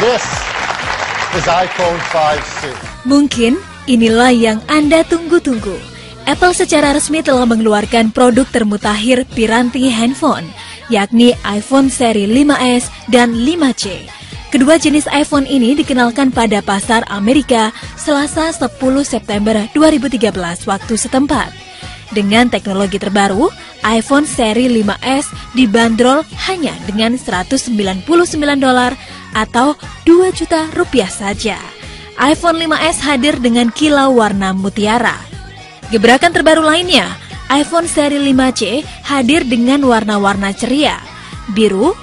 This is iPhone 5C. Mungkin inilah yang Anda tunggu-tunggu. Apple secara resmi telah mengeluarkan produk termutakhir piranti handphone, yakni iPhone seri 5S dan 5C. Kedua jenis iPhone ini dikenalkan pada pasar Amerika Selasa 10 September 2013 waktu setempat. Dengan teknologi terbaru, iPhone seri 5S dibanderol hanya dengan 199 dolar atau 2 juta rupiah saja. iPhone 5S hadir dengan kilau warna mutiara. Gebrakan terbaru lainnya, iPhone seri 5C hadir dengan warna-warna ceria, biru,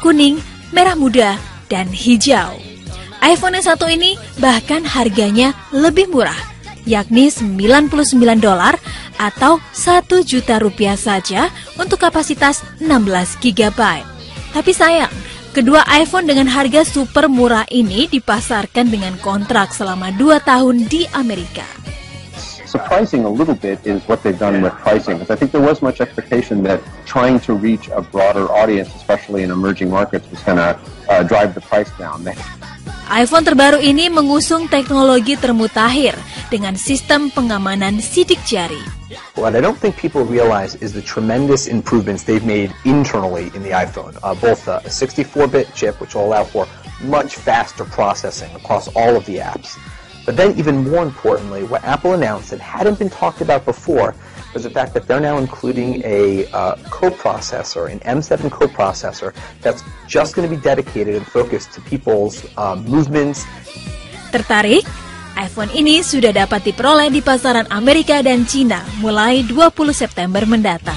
kuning, merah muda, dan hijau. iPhone yang satu ini bahkan harganya lebih murah, yakni 99 dolar atau 1 juta rupiah saja untuk kapasitas 16 GB. Tapi sayang, kedua iPhone dengan harga super murah ini dipasarkan dengan kontrak selama 2 tahun di Amerika. surprising a little bit is what they've done with pricing. Because I think there was much expectation that trying to reach a broader audience, especially in emerging markets, was going to uh, drive the price down. IPhone terbaru ini mengusung teknologi termutakhir dengan sistem pengamanan sidik jari. What I don't think people realize is the tremendous improvements they've made internally in the iPhone. Uh, both a 64-bit chip, which will allow for much faster processing across all of the apps. But then even more importantly, what Apple announced that hadn't been talked about before was the fact that they're now including a uh, coprocessor, an M7 coprocessor, that's just going to be dedicated and focused to people's um, movements. Tertarik? iPhone ini sudah dapat diperoleh di pasaran Amerika dan Cina mulai 20 September mendatang.